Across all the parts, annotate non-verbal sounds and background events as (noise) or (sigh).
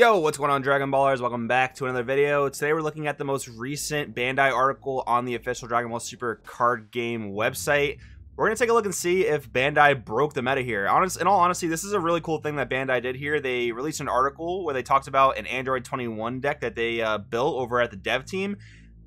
Yo, what's going on Dragon Ballers? Welcome back to another video. Today we're looking at the most recent Bandai article on the official Dragon Ball Super card game website. We're going to take a look and see if Bandai broke the meta here. Honest, in all honesty, this is a really cool thing that Bandai did here. They released an article where they talked about an Android 21 deck that they uh, built over at the dev team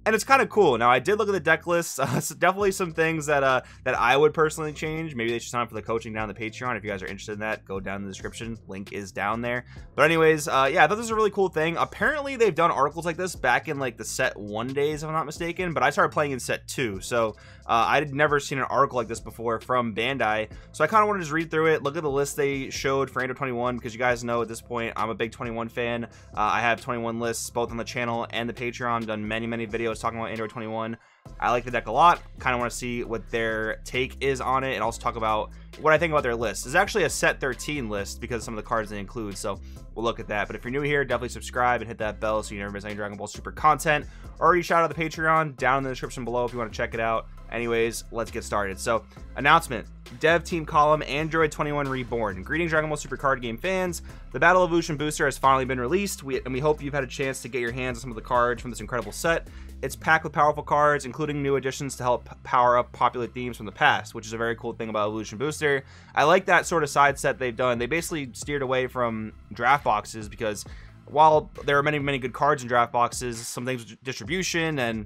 and it's kind of cool. Now, I did look at the deck list. (laughs) Uh, so definitely some things that uh, that I would personally change. Maybe they should sign up for the coaching down the Patreon. If you guys are interested in that, go down in the description. Link is down there. But anyways, uh, yeah, I thought this was a really cool thing. Apparently, they've done articles like this back in like the set one days, if I'm not mistaken. But I started playing in set two, so uh, I had never seen an article like this before from Bandai. So I kind of want to just read through it, look at the list they showed for Android 21, because you guys know at this point I'm a big 21 fan. Uh, I have 21 lists both on the channel and the Patreon. I've done many, many videos talking about Android 21. I like the deck a lot. Kind of want to see what their take is on it and also talk about what I think about their list. It's actually a set 13 list because of some of the cards they include, so we'll look at that. But if you're new here, definitely subscribe and hit that bell so you never miss any Dragon Ball Super content. Already shout out the Patreon down in the description below if you want to check it out. Anyways, let's get started. So, announcement Dev Team Column Android 21 Reborn. Greetings, Dragon Ball Super card game fans. The Battle Evolution booster has finally been released, we, and we hope you've had a chance to get your hands on some of the cards from this incredible set. It's packed with powerful cards, including new additions to help power up popular themes from the past, which is a very cool thing about Evolution Booster. I like that sort of side set they've done. They basically steered away from draft boxes because while there are many, many good cards in draft boxes, some things with distribution and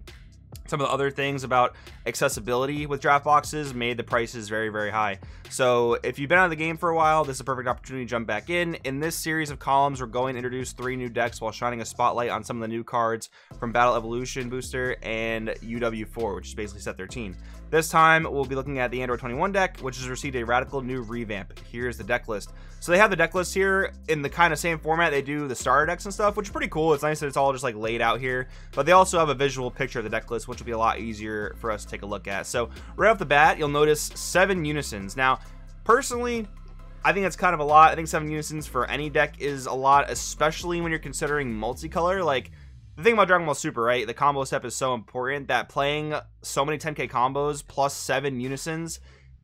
some of the other things about accessibility with draft boxes made the prices very very high. So if you've been out of the game for a while this is a perfect opportunity to jump back in. In this series of columns we're going to introduce three new decks while shining a spotlight on some of the new cards from battle evolution booster and uw4 which is basically set 13 this time we'll be looking at the android 21 deck which has received a radical new revamp. Here's the deck list. So they have the deck list here in the kind of same format they do the starter decks and stuff which is pretty cool. It's nice that it's all just like laid out here but they also have a visual picture of the deck list which will be a lot easier for us to take a look at. So right off the bat, you'll notice seven unisons. Now, personally, I think that's kind of a lot. I think seven unisons for any deck is a lot, especially when you're considering multicolor. Like, the thing about Dragon Ball Super, right? The combo step is so important that playing so many 10k combos plus seven unisons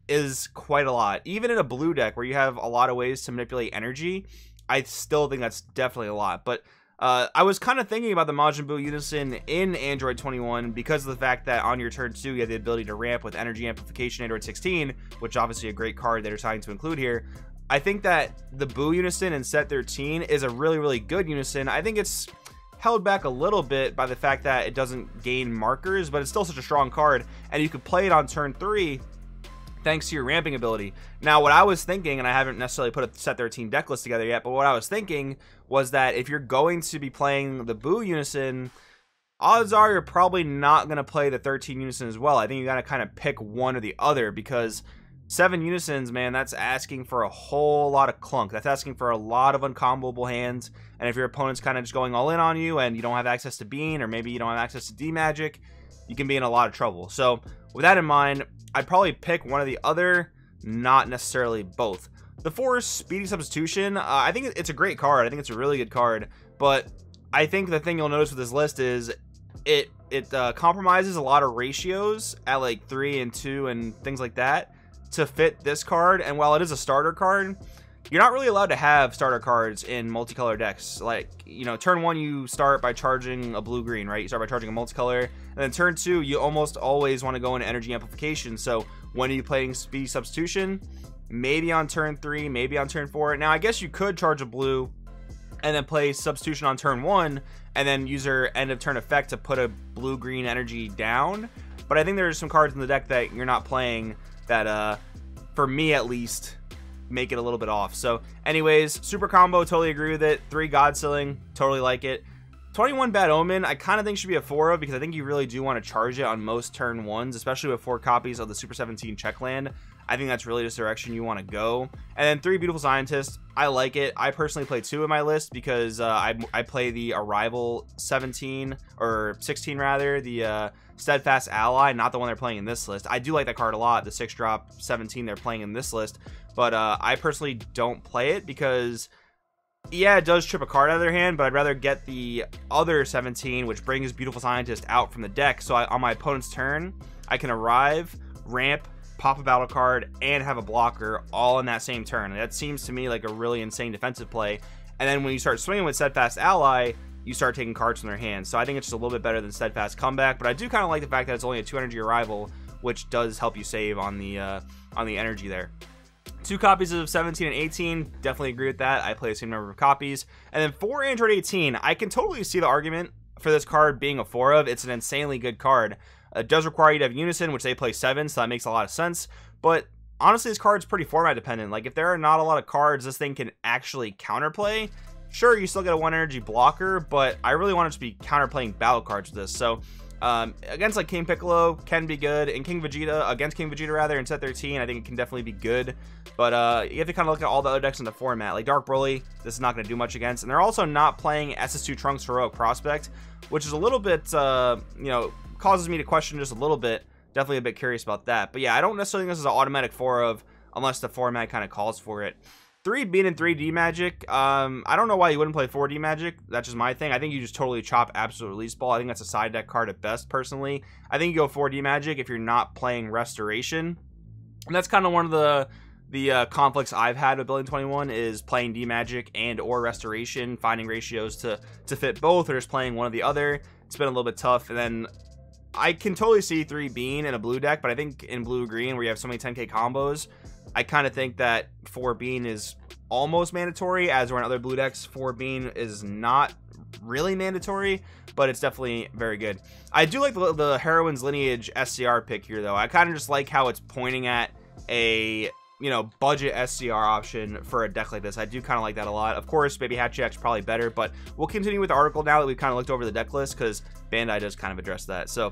is quite a lot. Even in a blue deck where you have a lot of ways to manipulate energy, I still think that's definitely a lot. But uh, I was kind of thinking about the Majin Buu Unison in Android 21 because of the fact that on your turn 2 you have the ability to ramp with Energy Amplification Android 16, which obviously a great card that they're trying to include here. I think that the Buu Unison in set 13 is a really, really good Unison. I think it's held back a little bit by the fact that it doesn't gain markers, but it's still such a strong card, and you could play it on turn 3 thanks to your ramping ability. Now, what I was thinking, and I haven't necessarily put a set 13 deck list together yet, but what I was thinking was that if you're going to be playing the Buu Unison, odds are you're probably not going to play the 13 Unison as well. I think you got to kind of pick one or the other because seven Unisons, man, that's asking for a whole lot of clunk. That's asking for a lot of uncombable hands. And if your opponent's kind of just going all in on you and you don't have access to Bean, or maybe you don't have access to D Magic, you can be in a lot of trouble. So, with that in mind, I'd probably pick one or the other, not necessarily both. The Force Speedy Substitution, uh, I think it's a great card. I think it's a really good card, but I think the thing you'll notice with this list is it it uh, compromises a lot of ratios at like 3 and 2 and things like that to fit this card, and while it is a starter card, you're not really allowed to have starter cards in multicolor decks. Like, you know, turn one, you start by charging a blue green, right? You start by charging a multicolor. And then turn two, you almost always want to go into energy amplification. So when are you playing speed substitution? Maybe on turn three, maybe on turn four. Now, I guess you could charge a blue and then play substitution on turn one and then use your end of turn effect to put a blue green energy down. But I think there's some cards in the deck that you're not playing that, uh, for me at least, make it a little bit off. So, anyways, super combo, totally agree with it. Three God Sealing, totally like it. 21 Bad Omen, I kind of think should be a 4 of because I think you really do want to charge it on most turn ones, especially with four copies of the Super 17 Checkland. I think that's really just direction you want to go. And then three Beautiful Scientists, I like it. I personally play two in my list because uh, I, I play the Arrival 17, or 16 rather, the uh, Steadfast Ally, not the one they're playing in this list. I do like that card a lot, the 6 drop 17 they're playing in this list, but uh, I personally don't play it because yeah, it does trip a card out of their hand, but I'd rather get the other 17, which brings Beautiful Scientist out from the deck. So I, on my opponent's turn, I can arrive, ramp, pop a battle card, and have a blocker all in that same turn. And that seems to me like a really insane defensive play. And then when you start swinging with Steadfast Ally, you start taking cards from their hands. So I think it's just a little bit better than Steadfast Comeback, but I do kind of like the fact that it's only a 2 energy arrival, which does help you save on the uh, on the energy there. Two copies of 17 and 18, definitely agree with that. I play the same number of copies. And then for Android 18, I can totally see the argument for this card being a 4 of. It's an insanely good card. It does require you to have Unison, which they play 7, so that makes a lot of sense. But honestly, this card's pretty format dependent. Like, if there are not a lot of cards this thing can actually counterplay, sure, you still get a 1 energy blocker, but I really want it to be counterplaying battle cards with this. So um, against like King Piccolo can be good, and King Vegeta against King Vegeta rather in set 13, I think it can definitely be good. But uh, you have to kind of look at all the other decks in the format. Like Dark Broly, this is not going to do much against, and they're also not playing SS2 Trunks Heroic Prospect, which is a little bit, uh, you know, causes me to question just a little bit. Definitely a bit curious about that. But yeah, I don't necessarily think this is an automatic four of unless the format kind of calls for it. 3 Bean in 3D Magic, um, I don't know why you wouldn't play 4D Magic. That's just my thing. I think you just totally chop Absolute Release Ball. I think that's a side deck card at best, personally. I think you go 4D Magic if you're not playing Restoration. And that's kind of one of the the uh, conflicts I've had with Building 21 is playing D Magic and or Restoration, finding ratios to to fit both, or just playing one or the other. It's been a little bit tough. And then I can totally see 3 Bean in a blue deck, but I think in blue green where you have so many 10k combos, I kind of think that 4 Bean is almost mandatory, as where in other blue decks, 4 Bean is not really mandatory, but it's definitely very good. I do like the, the Heroine's Lineage SCR pick here, though. I kind of just like how it's pointing at a you know, budget SCR option for a deck like this. I do kind of like that a lot. Of course, Baby Hatchiyack's probably better, but we'll continue with the article now that we've kind of looked over the deck list because Bandai does kind of address that. So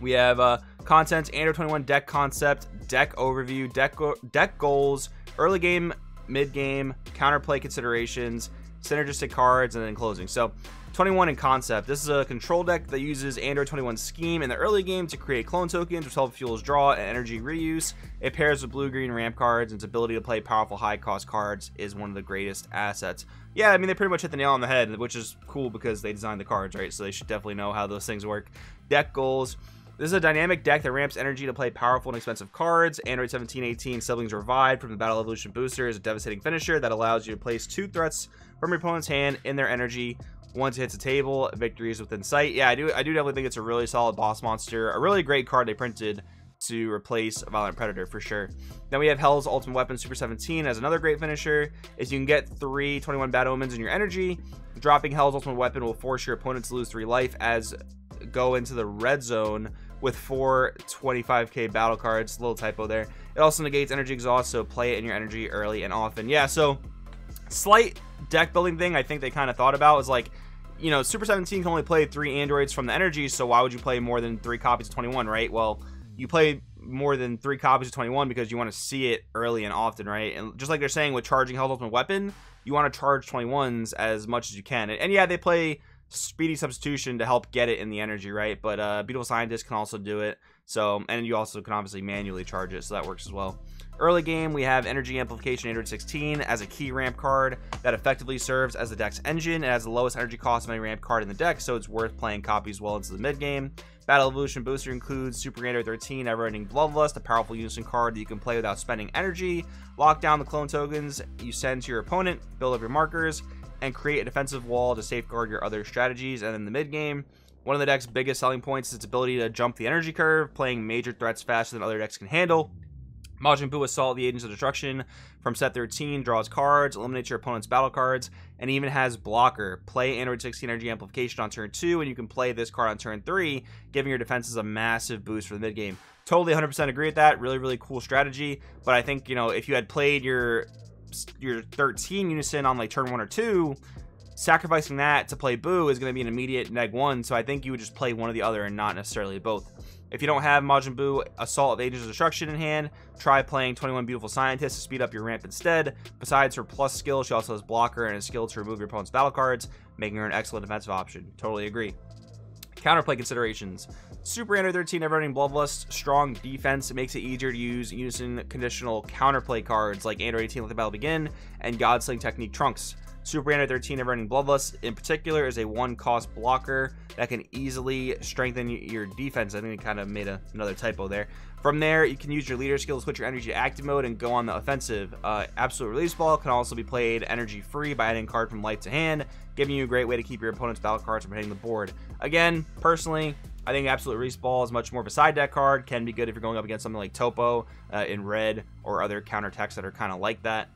we have uh, content, Android 21 deck concept, deck overview, deck go deck goals, early game, mid game, counterplay considerations, synergistic cards, and then closing. So 21 in concept. This is a control deck that uses Android 21 scheme in the early game to create clone tokens, which help fuels draw and energy reuse. It pairs with blue-green ramp cards, and its ability to play powerful high-cost cards is one of the greatest assets. Yeah, I mean, they pretty much hit the nail on the head, which is cool because they designed the cards, right? So they should definitely know how those things work. Deck goals. This is a dynamic deck that ramps energy to play powerful and expensive cards. Android 1718 Siblings Revived from the Battle Evolution Booster is a devastating finisher that allows you to place two threats from your opponent's hand in their energy. Once it hits a table, victory is within sight. Yeah, I do I do definitely think it's a really solid boss monster. A really great card they printed to replace Violent Predator for sure. Then we have Hell's Ultimate Weapon Super 17 as another great finisher. Is you can get three 21 Bad Omens in your energy. Dropping Hell's Ultimate Weapon will force your opponent to lose three life as go into the red zone with four 25k battle cards. Little typo there. It also negates energy exhaust, so play it in your energy early and often. Yeah, so slight deck building thing I think they kind of thought about was like, you know, Super 17 can only play three androids from the energy, so why would you play more than three copies of 21, right? Well, you play more than three copies of 21 because you want to see it early and often, right? And just like they're saying with charging Hell's Ultimate Weapon, you want to charge 21s as much as you can. And, and yeah, they play speedy substitution to help get it in the energy, right? But uh, Beautiful Scientist can also do it. So, um, and you also can obviously manually charge it, so that works as well. Early game, we have Energy Amplification 816 as a key ramp card that effectively serves as the deck's engine. It has the lowest energy cost of any ramp card in the deck, so it's worth playing copies well into the mid game. Battle Evolution Booster includes Super Android 13 Never-Ending Bloodlust, a powerful unison card that you can play without spending energy. Lock down the clone tokens you send to your opponent, build up your markers, and create a defensive wall to safeguard your other strategies. And in the mid game, one of the deck's biggest selling points is its ability to jump the energy curve, playing major threats faster than other decks can handle. Majin Buu Assault, the Agents of Destruction from set 13, draws cards, eliminates your opponent's battle cards, and even has Blocker. Play Android 16 Energy Amplification on turn 2, and you can play this card on turn 3, giving your defenses a massive boost for the mid game. Totally 100% agree with that. Really, really cool strategy. But I think, you know, if you had played your your 13 unison on like turn 1 or 2, sacrificing that to play Buu is going to be an immediate neg 1, so I think you would just play one or the other and not necessarily both. If you don't have Majin Buu Assault of Agents of Destruction in hand, try playing 21 Beautiful Scientists to speed up your ramp instead. Besides her plus skill, she also has Blocker and a skill to remove your opponent's battle cards, making her an excellent defensive option. Totally agree. Counterplay considerations. Super Android 13 Never-Ending Bloodlust, strong defense. It makes it easier to use unison conditional counterplay cards like Android 18 Let the Battle Begin and God Sealing Technique Trunks. Super Bandai 13 Neverending Bloodlust in particular is a one cost blocker that can easily strengthen your defense. I think I kind of made a, another typo there. From there, you can use your leader skill to switch your energy to active mode and go on the offensive. Uh, Absolute Release Ball can also be played energy free by adding card from light to hand, giving you a great way to keep your opponent's battle cards from hitting the board. Again, personally, I think Absolute Release Ball is much more of a side deck card. Can be good if you're going up against something like Toppo uh, in red or other counter attacks that are kind of like that.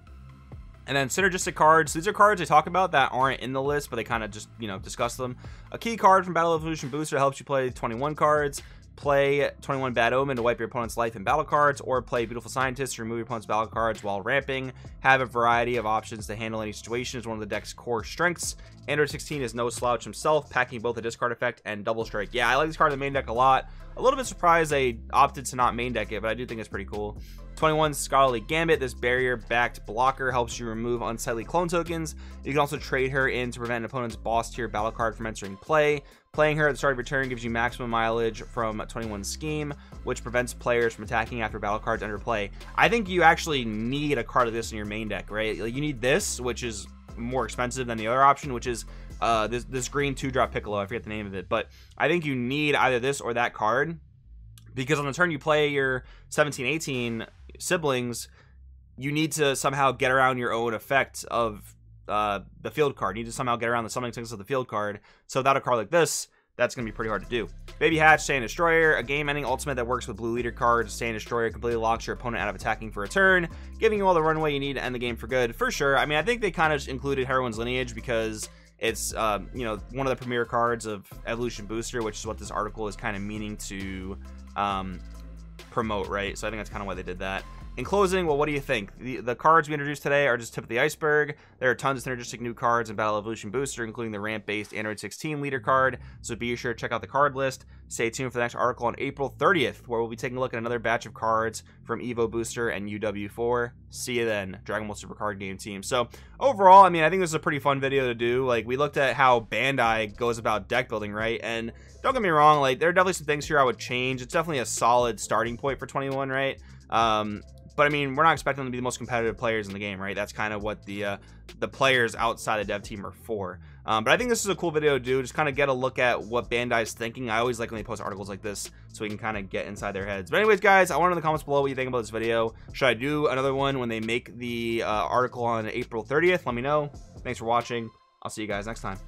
And then synergistic cards. These are cards I talk about that aren't in the list, but they kind of just, you know, discuss them. A key card from Battle Evolution Booster helps you play 21 cards play 21 Bad Omen to wipe your opponent's life and battle cards, or play Beautiful Scientist to remove your opponent's battle cards while ramping. Have a variety of options to handle any situation is one of the deck's core strengths. Android 16 is no slouch himself, packing both a discard effect and double strike. Yeah, I like this card in the main deck a lot. A little bit surprised they opted to not main deck it, but I do think it's pretty cool. 21 Scholarly Gambit. This barrier-backed blocker helps you remove unsightly clone tokens. You can also trade her in to prevent an opponent's boss tier battle card from entering play. Playing her at the start of your turn gives you maximum mileage from 21 Scheme, which prevents players from attacking after battle cards enter play. I think you actually need a card of this in your main deck, right? You need this, which is more expensive than the other option, which is uh, this, this green two-drop Piccolo. I forget the name of it, but I think you need either this or that card because on the turn you play your 17, 18 siblings, you need to somehow get around your own effect of uh, the field card. You need to somehow get around the summoning sickness of the field card. So without a card like this, that's going to be pretty hard to do. Baby Hatch, Saiyan Destroyer, a game-ending ultimate that works with blue leader cards. Saiyan Destroyer completely locks your opponent out of attacking for a turn, giving you all the runway you need to end the game for good. For sure. I mean, I think they kind of included Heroine's Lineage because it's, uh, you know, one of the premier cards of Evolution Booster, which is what this article is kind of meaning to um, promote, right? So I think that's kind of why they did that. In closing, well, what do you think? The, the cards we introduced today are just tip of the iceberg. There are tons of synergistic new cards in Battle Evolution Booster, including the ramp-based Android 16 leader card, so be sure to check out the card list. Stay tuned for the next article on April 30th, where we'll be taking a look at another batch of cards from Evo Booster and UW4. See you then, Dragon Ball Super Card Game Team. So, overall, I mean, I think this is a pretty fun video to do. Like, we looked at how Bandai goes about deck building, right? And don't get me wrong, like, there are definitely some things here I would change. It's definitely a solid starting point for 21, right? Um, but I mean, we're not expecting them to be the most competitive players in the game, right? That's kind of what the uh, the players outside the dev team are for. Um, but I think this is a cool video to do, just kind of get a look at what Bandai's thinking. I always like when they post articles like this, so we can kind of get inside their heads. But anyways, guys, I want to know in the comments below what you think about this video. Should I do another one when they make the uh, article on April 30th? Let me know. Thanks for watching. I'll see you guys next time.